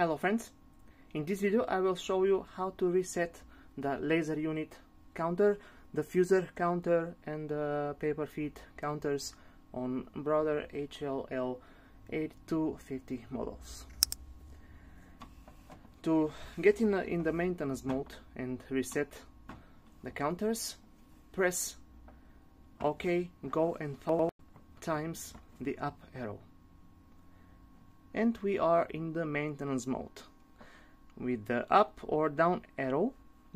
Hello friends, in this video I will show you how to reset the laser unit counter, the fuser counter and the paper feed counters on Brother HLL 8250 models. To get in, in the maintenance mode and reset the counters, press OK, go and follow times the up arrow and we are in the maintenance mode. With the up or down arrow,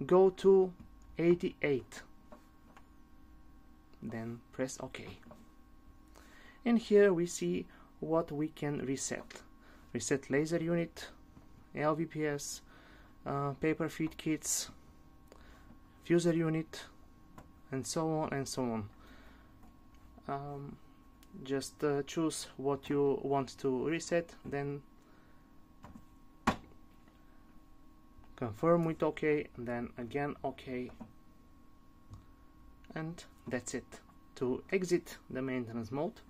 go to 88. Then press OK. And here we see what we can reset. Reset laser unit, LVPS, uh, paper feed kits, fuser unit, and so on and so on. Um, just uh, choose what you want to reset then confirm with OK then again OK and that's it. To exit the maintenance mode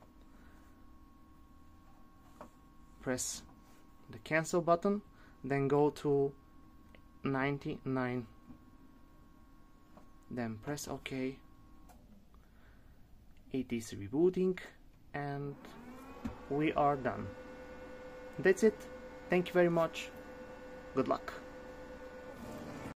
press the cancel button then go to 99 then press OK it is rebooting and we are done. That's it. Thank you very much. Good luck.